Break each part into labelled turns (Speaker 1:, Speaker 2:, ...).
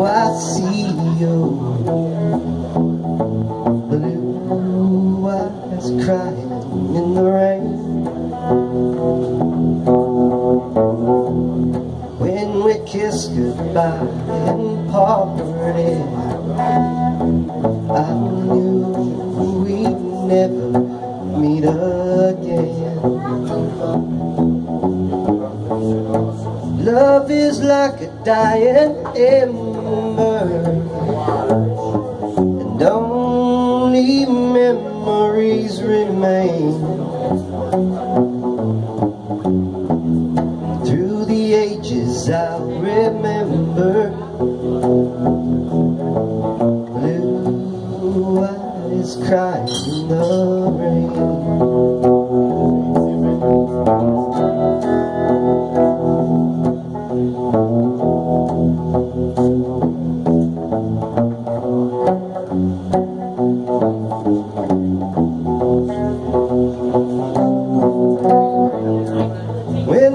Speaker 1: I see you. Blue eyes crying in the rain. When we kiss goodbye and parted I knew we'd never meet again is like a dying ember. And only memories remain. Through the ages I'll remember Blue eyes crying in the rain When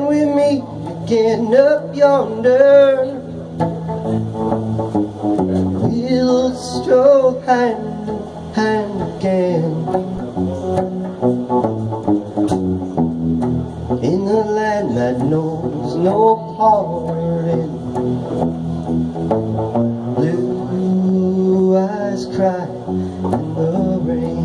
Speaker 1: we meet again up yonder We'll stroll hand in hand again. In a land that knows no parting Blue eyes cry in the rain